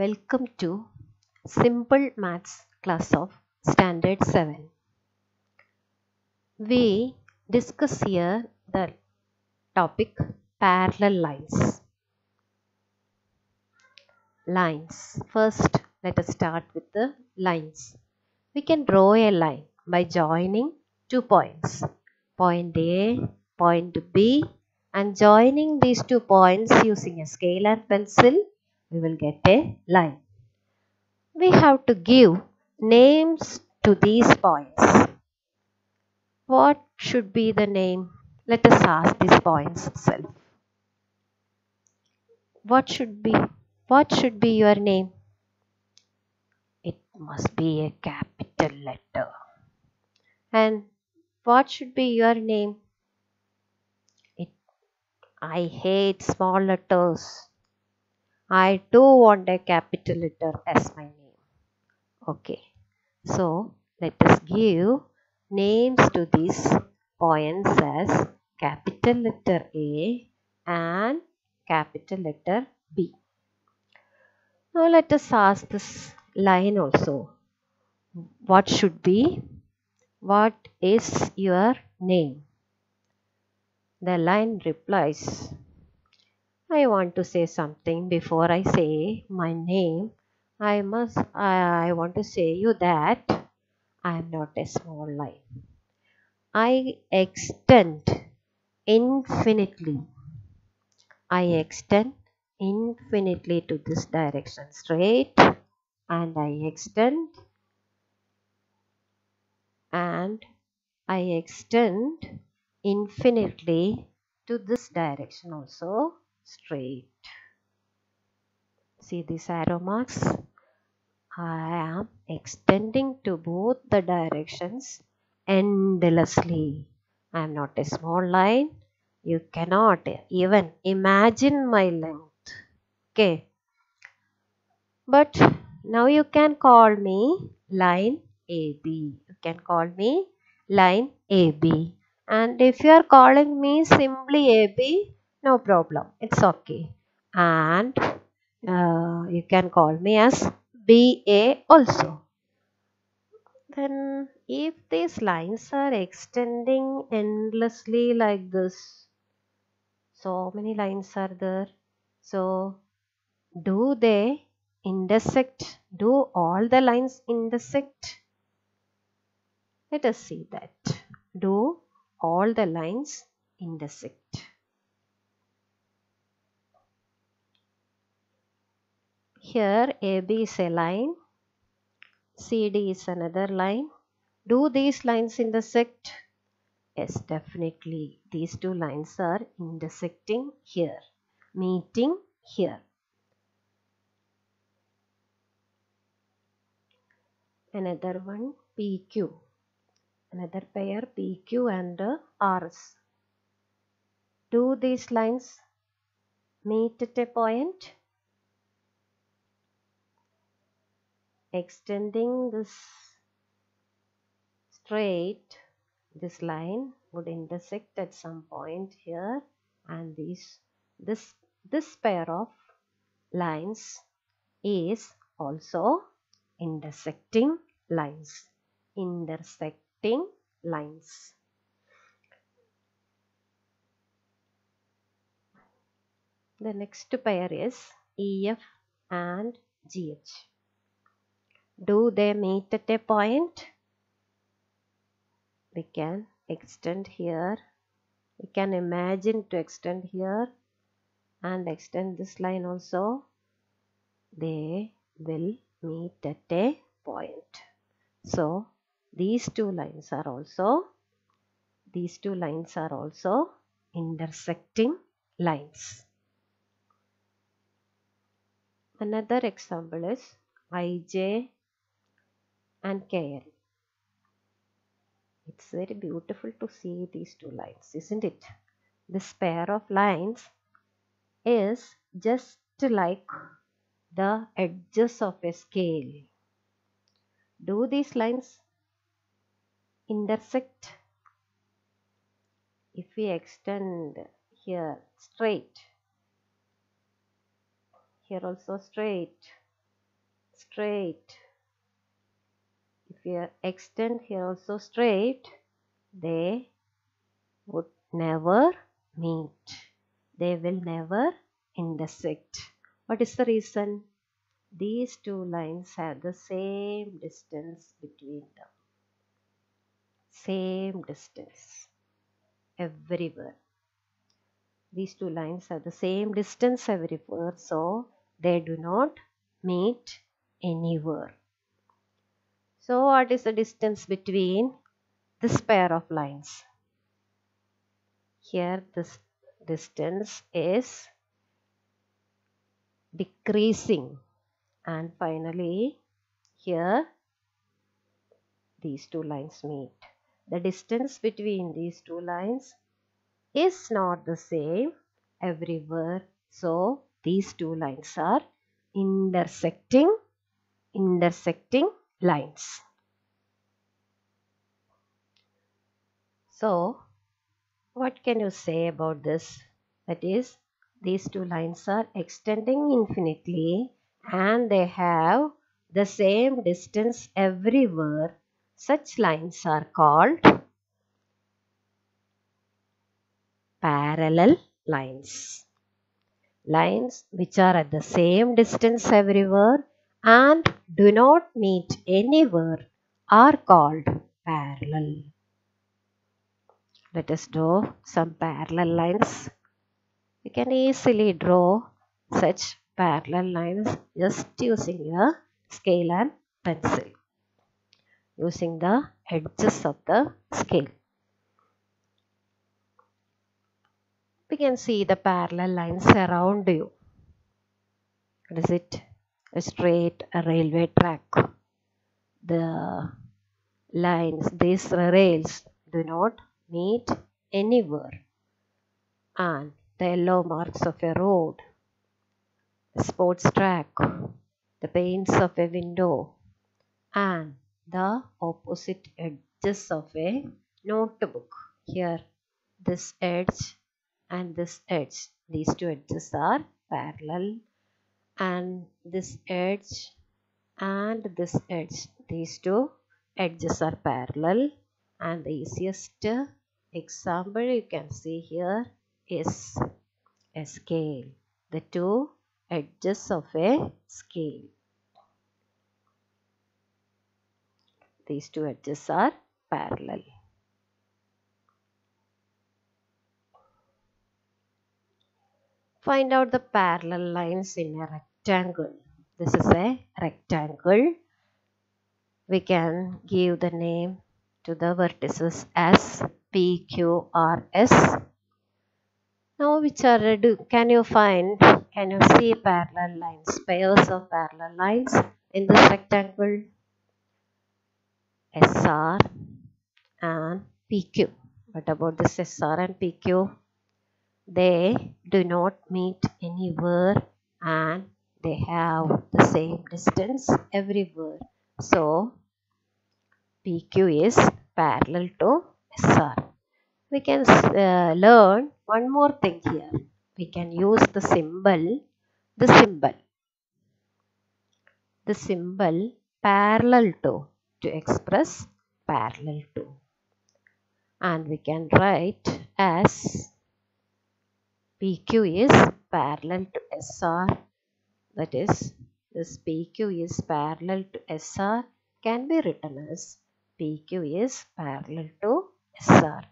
Welcome to Simple Maths class of Standard 7. We discuss here the topic parallel lines. Lines. First, let us start with the lines. We can draw a line by joining two points, point A, point B, and joining these two points using a scale and pencil, we will get a line. We have to give names to these points. What should be the name? Let us ask these points itself. What should be what should be your name? It must be a capital letter. And what should be your name? It I hate small letters. I do want a capital letter as my name. Okay. So let us give names to these points as capital letter A and capital letter B. Now let us ask this line also. What should be? What is your name? The line replies, I want to say something before I say my name. I must I, want to say you that I am not a small line. I extend infinitely. I extend infinitely to this direction straight and I extend and I extend infinitely to this direction also straight. See these arrow marks? I am extending to both the directions endlessly. I am not a small line. You cannot even imagine my length. Okay. But now you can call me line AB. You can call me line AB. And if you are calling me simply AB, no problem. It's okay. And uh, you can call me as BA also. Then if these lines are extending endlessly like this, so many lines are there. So do they intersect? Do all the lines intersect? Let us see that. Do all the lines intersect? Here AB is a line, CD is another line. Do these lines intersect? Yes, definitely. These two lines are intersecting here, meeting here. Another one PQ. Another pair PQ and RS. Do these lines meet at a point? Extending this straight, this line would intersect at some point here and this, this, this pair of lines is also intersecting lines. Intersecting lines. The next pair is EF and GH. Do they meet at a point? We can extend here. We can imagine to extend here and extend this line also. They will meet at a point. So these two lines are also these two lines are also intersecting lines. Another example is IJ and KL. It's very beautiful to see these two lines, isn't it? This pair of lines is just like the edges of a scale. Do these lines intersect? If we extend here straight, here also straight, straight you extend here also straight they would never meet. They will never intersect. What is the reason? These two lines have the same distance between them. Same distance. Everywhere. These two lines have the same distance everywhere so they do not meet anywhere so what is the distance between this pair of lines? Here this distance is decreasing. And finally here these two lines meet. The distance between these two lines is not the same everywhere. So these two lines are intersecting intersecting lines so what can you say about this? That is these two lines are extending infinitely and they have the same distance everywhere. Such lines are called parallel lines. Lines which are at the same distance everywhere and do not meet anywhere are called parallel. Let us draw some parallel lines. We can easily draw such parallel lines just using a scale and pencil. Using the edges of the scale. we can see the parallel lines around you. What is it? A straight railway track. The lines, these rails do not meet anywhere. And the yellow marks of a road, a sports track, the panes of a window, and the opposite edges of a notebook. Here, this edge and this edge these two edges are parallel and this edge and this edge. These two edges are parallel. And the easiest example you can see here is a scale. The two edges of a scale. These two edges are parallel. Find out the parallel lines in a rectangle. This is a rectangle. We can give the name to the vertices as P, Q, R, S. Now which are can you find can you see parallel lines pairs of parallel lines in this rectangle? SR and PQ what about this SR and PQ they do not meet anywhere and they have the same distance everywhere. So, PQ is parallel to SR. We can uh, learn one more thing here. We can use the symbol, the symbol, the symbol parallel to to express parallel to. And we can write as PQ is parallel to SR that is this PQ is parallel to SR can be written as PQ is parallel to SR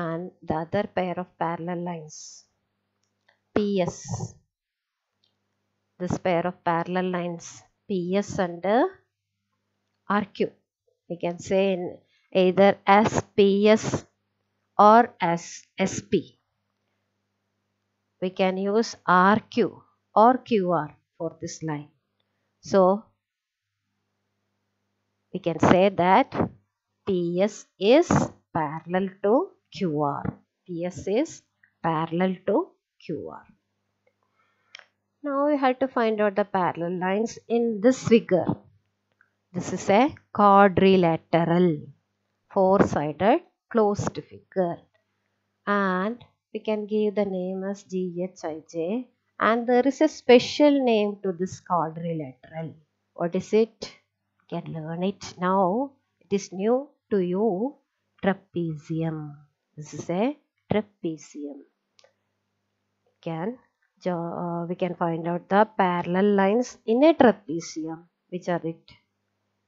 and the other pair of parallel lines PS this pair of parallel lines PS and uh, RQ we can say in either as PS or as SP we can use RQ or QR for this line. So, we can say that PS is parallel to QR. PS is parallel to QR. Now we have to find out the parallel lines in this figure. This is a quadrilateral four-sided closed figure and we can give the name as GHIJ and there is a special name to this quadrilateral. What is it? You can learn it now. It is new to you. Trapezium. This is a trapezium. Can uh, we can find out the parallel lines in a trapezium. Which are it?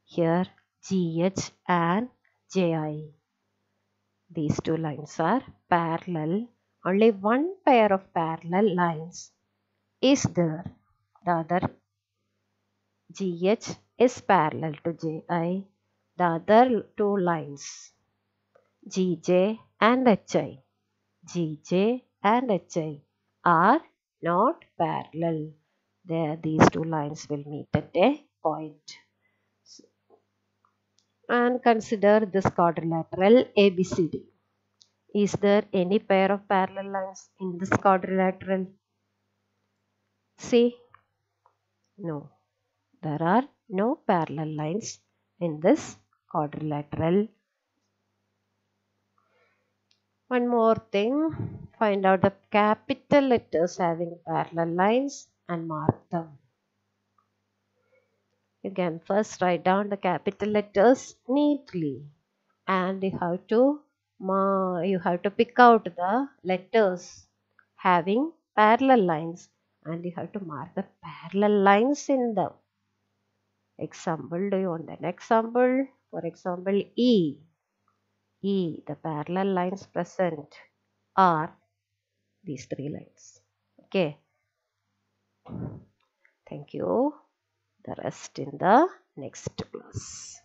Here GH and JI. These two lines are parallel. Only one pair of parallel lines is there. The other GH is parallel to JI. The other two lines GJ and HI. GJ and HI are not parallel. There these two lines will meet at a point. And consider this quadrilateral ABCD. Is there any pair of parallel lines in this quadrilateral? See? No. There are no parallel lines in this quadrilateral. One more thing. Find out the capital letters having parallel lines and mark them. You can first write down the capital letters neatly and you have to you have to pick out the letters having parallel lines and you have to mark the parallel lines in them. Example, do you want an example? For example, E. E, the parallel lines present are these three lines. Okay. Thank you. The rest in the next class.